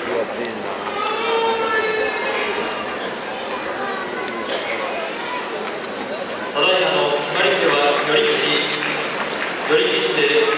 ただいまの決まり手は寄り切り。寄り切って